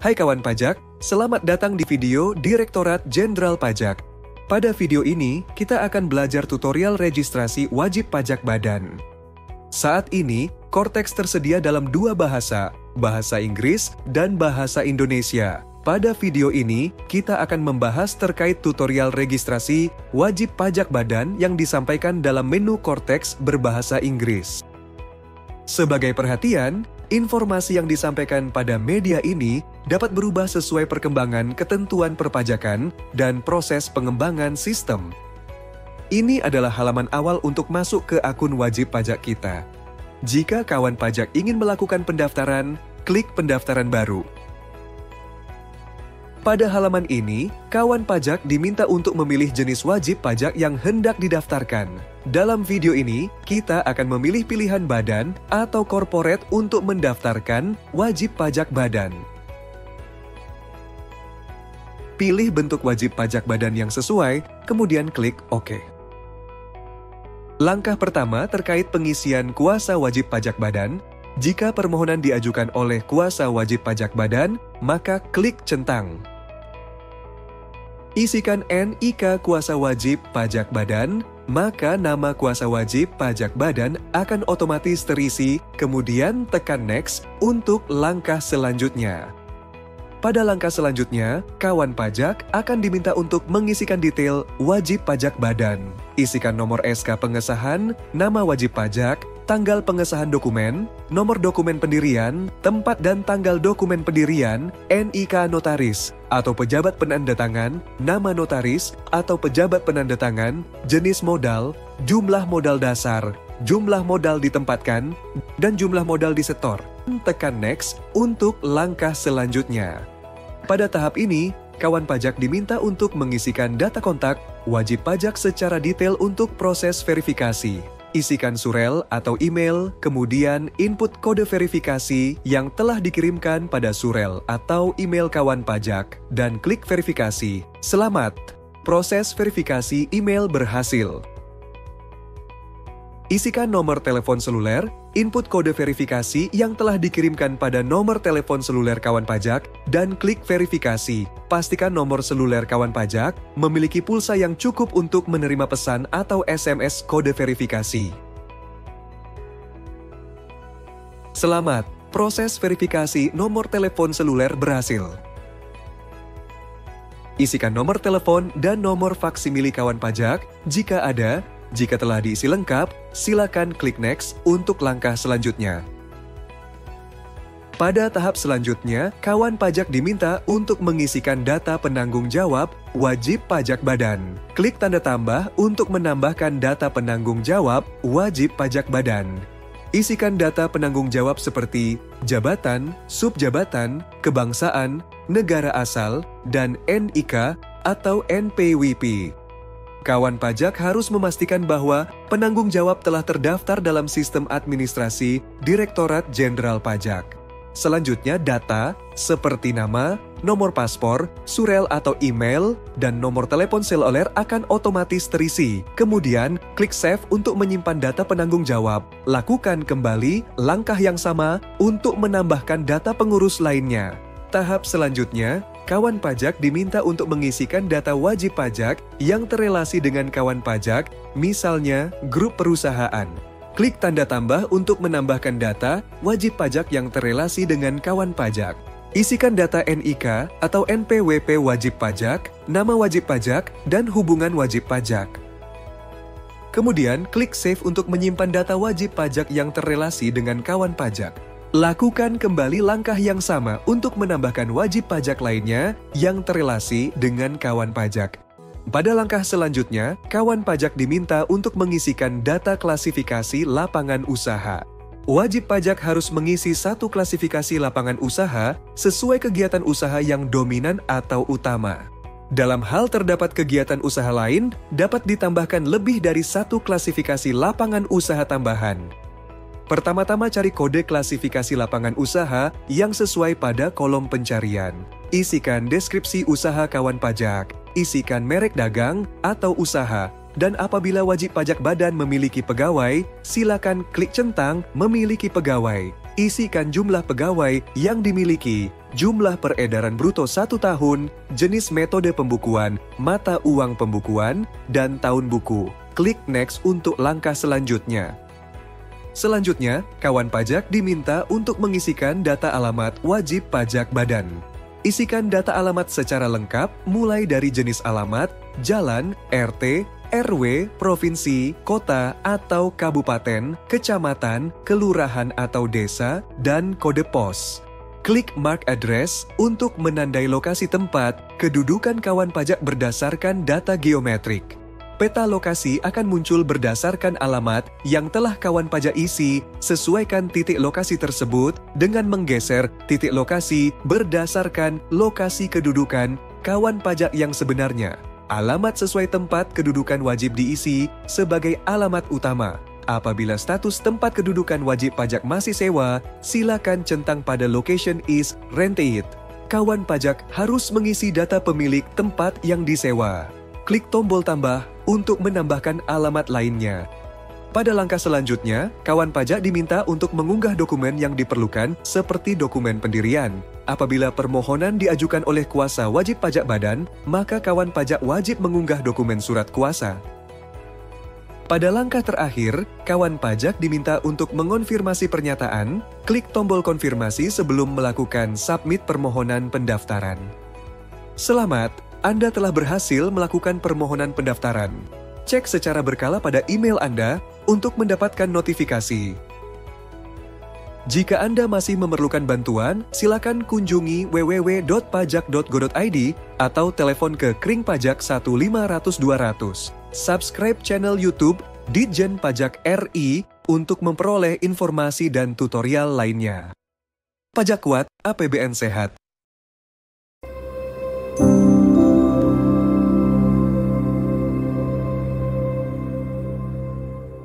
Hai kawan pajak, selamat datang di video Direktorat Jenderal Pajak. Pada video ini, kita akan belajar tutorial registrasi wajib pajak badan. Saat ini, Cortex tersedia dalam dua bahasa, bahasa Inggris dan bahasa Indonesia. Pada video ini, kita akan membahas terkait tutorial registrasi wajib pajak badan yang disampaikan dalam menu Cortex berbahasa Inggris. Sebagai perhatian, informasi yang disampaikan pada media ini dapat berubah sesuai perkembangan ketentuan perpajakan dan proses pengembangan sistem. Ini adalah halaman awal untuk masuk ke akun wajib pajak kita. Jika kawan pajak ingin melakukan pendaftaran, klik pendaftaran baru. Pada halaman ini, kawan pajak diminta untuk memilih jenis wajib pajak yang hendak didaftarkan. Dalam video ini, kita akan memilih pilihan badan atau korporat untuk mendaftarkan wajib pajak badan. Pilih bentuk wajib pajak badan yang sesuai, kemudian klik OK. Langkah pertama terkait pengisian kuasa wajib pajak badan. Jika permohonan diajukan oleh kuasa wajib pajak badan, maka klik centang. Isikan NIK kuasa wajib pajak badan, maka nama kuasa wajib pajak badan akan otomatis terisi, kemudian tekan next untuk langkah selanjutnya. Pada langkah selanjutnya, kawan pajak akan diminta untuk mengisikan detail wajib pajak badan. Isikan nomor SK pengesahan, nama wajib pajak, tanggal pengesahan dokumen, nomor dokumen pendirian, tempat dan tanggal dokumen pendirian, NIK notaris, atau pejabat penanda tangan, nama notaris, atau pejabat penanda tangan, jenis modal, jumlah modal dasar, jumlah modal ditempatkan, dan jumlah modal disetor. Tekan next untuk langkah selanjutnya. Pada tahap ini, kawan pajak diminta untuk mengisikan data kontak wajib pajak secara detail untuk proses verifikasi. Isikan surel atau email, kemudian input kode verifikasi yang telah dikirimkan pada surel atau email kawan pajak, dan klik verifikasi. Selamat! Proses verifikasi email berhasil. Isikan nomor telepon seluler, input kode verifikasi yang telah dikirimkan pada nomor telepon seluler kawan pajak, dan klik verifikasi. Pastikan nomor seluler kawan pajak memiliki pulsa yang cukup untuk menerima pesan atau SMS kode verifikasi. Selamat, proses verifikasi nomor telepon seluler berhasil. Isikan nomor telepon dan nomor faksimili kawan pajak jika ada jika telah diisi lengkap, silakan klik Next untuk langkah selanjutnya. Pada tahap selanjutnya, kawan pajak diminta untuk mengisikan data penanggung jawab wajib pajak badan. Klik tanda tambah untuk menambahkan data penanggung jawab wajib pajak badan. Isikan data penanggung jawab seperti jabatan, subjabatan, kebangsaan, negara asal, dan NIK atau NPWP. Kawan pajak harus memastikan bahwa penanggung jawab telah terdaftar dalam sistem administrasi Direktorat Jenderal Pajak. Selanjutnya data seperti nama, nomor paspor, surel atau email, dan nomor telepon seluler akan otomatis terisi. Kemudian, klik Save untuk menyimpan data penanggung jawab. Lakukan kembali langkah yang sama untuk menambahkan data pengurus lainnya. Tahap selanjutnya, kawan pajak diminta untuk mengisikan data wajib pajak yang terrelasi dengan kawan pajak, misalnya grup perusahaan. Klik tanda tambah untuk menambahkan data wajib pajak yang terrelasi dengan kawan pajak. Isikan data NIK atau NPWP wajib pajak, nama wajib pajak, dan hubungan wajib pajak. Kemudian, klik Save untuk menyimpan data wajib pajak yang terrelasi dengan kawan pajak. Lakukan kembali langkah yang sama untuk menambahkan wajib pajak lainnya yang terrelasi dengan kawan pajak. Pada langkah selanjutnya, kawan pajak diminta untuk mengisikan data klasifikasi lapangan usaha. Wajib pajak harus mengisi satu klasifikasi lapangan usaha sesuai kegiatan usaha yang dominan atau utama. Dalam hal terdapat kegiatan usaha lain, dapat ditambahkan lebih dari satu klasifikasi lapangan usaha tambahan. Pertama-tama cari kode klasifikasi lapangan usaha yang sesuai pada kolom pencarian. Isikan deskripsi usaha kawan pajak, isikan merek dagang atau usaha, dan apabila wajib pajak badan memiliki pegawai, silakan klik centang memiliki pegawai. isikan jumlah pegawai yang dimiliki, jumlah peredaran bruto satu tahun, jenis metode pembukuan, mata uang pembukuan, dan tahun buku. Klik Next untuk langkah selanjutnya. Selanjutnya, kawan pajak diminta untuk mengisikan data alamat wajib pajak badan. Isikan data alamat secara lengkap mulai dari jenis alamat, jalan, RT, RW, provinsi, kota atau kabupaten, kecamatan, kelurahan atau desa, dan kode pos. Klik Mark Address untuk menandai lokasi tempat kedudukan kawan pajak berdasarkan data geometrik peta lokasi akan muncul berdasarkan alamat yang telah kawan pajak isi, sesuaikan titik lokasi tersebut dengan menggeser titik lokasi berdasarkan lokasi kedudukan kawan pajak yang sebenarnya. Alamat sesuai tempat kedudukan wajib diisi sebagai alamat utama. Apabila status tempat kedudukan wajib pajak masih sewa, silakan centang pada location is rented. Kawan pajak harus mengisi data pemilik tempat yang disewa. Klik tombol tambah untuk menambahkan alamat lainnya. Pada langkah selanjutnya, kawan pajak diminta untuk mengunggah dokumen yang diperlukan seperti dokumen pendirian. Apabila permohonan diajukan oleh kuasa wajib pajak badan, maka kawan pajak wajib mengunggah dokumen surat kuasa. Pada langkah terakhir, kawan pajak diminta untuk mengonfirmasi pernyataan, klik tombol konfirmasi sebelum melakukan submit permohonan pendaftaran. Selamat, anda telah berhasil melakukan permohonan pendaftaran. Cek secara berkala pada email Anda untuk mendapatkan notifikasi. Jika Anda masih memerlukan bantuan, silakan kunjungi www.pajak.go.id atau telepon ke Kring Pajak 1500 200. Subscribe channel YouTube Ditjen Pajak RI untuk memperoleh informasi dan tutorial lainnya. Pajak Kuat, APBN Sehat.